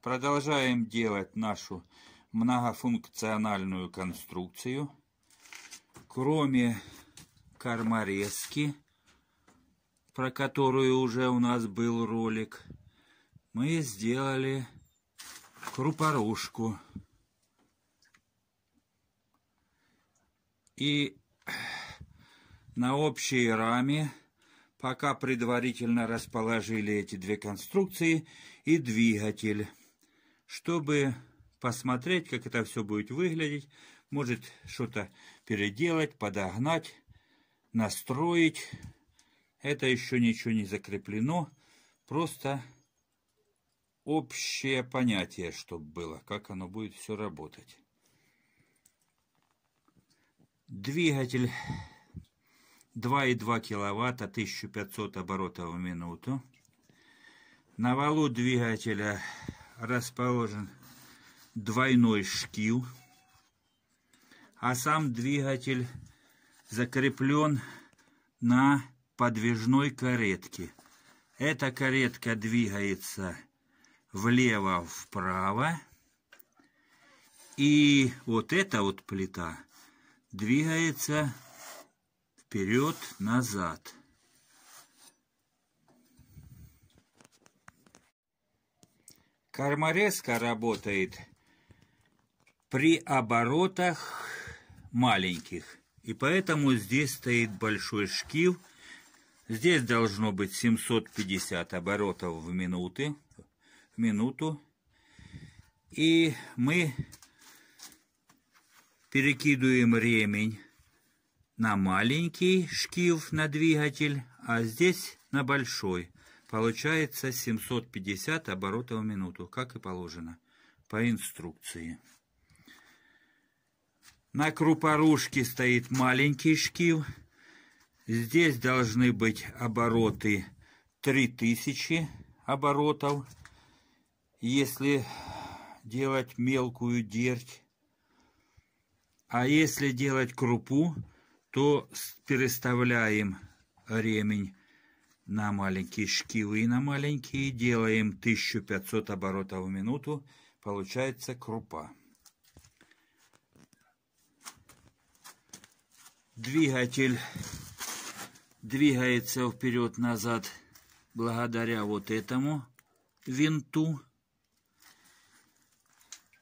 Продолжаем делать нашу многофункциональную конструкцию. Кроме корморезки, про которую уже у нас был ролик, мы сделали крупорушку. И на общей раме пока предварительно расположили эти две конструкции и двигатель, чтобы посмотреть, как это все будет выглядеть, может что-то переделать, подогнать, настроить. Это еще ничего не закреплено, просто общее понятие, чтобы было, как оно будет все работать. Двигатель 2,2 киловатта, 1500 оборотов в минуту. На валу двигателя расположен двойной шкив, а сам двигатель закреплен на подвижной каретке. Эта каретка двигается влево-вправо, и вот эта вот плита двигается вперед-назад. Корморезка работает при оборотах маленьких. И поэтому здесь стоит большой шкив. Здесь должно быть 750 оборотов в минуты, в минуту. И мы перекидываем ремень на маленький шкив на двигатель, а здесь на большой. Получается 750 оборотов в минуту, как и положено по инструкции. На крупорушке стоит маленький шкив. Здесь должны быть обороты 3000 оборотов. Если делать мелкую дерть. А если делать крупу, то переставляем ремень на маленькие шкивы и на маленькие, делаем 1500 оборотов в минуту, получается крупа. Двигатель двигается вперед-назад благодаря вот этому винту.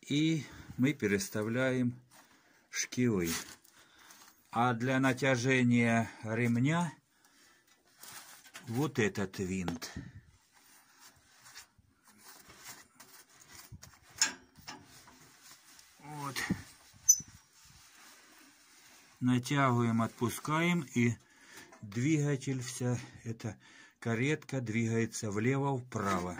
И мы переставляем шкивы. А для натяжения ремня вот этот винт. Вот. Натягиваем, отпускаем и двигатель, вся эта каретка двигается влево-вправо.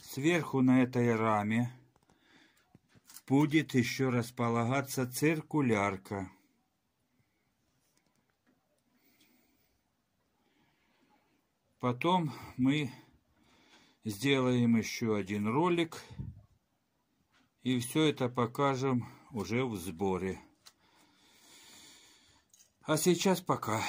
Сверху на этой раме будет еще располагаться циркулярка. Потом мы сделаем еще один ролик и все это покажем уже в сборе. А сейчас пока.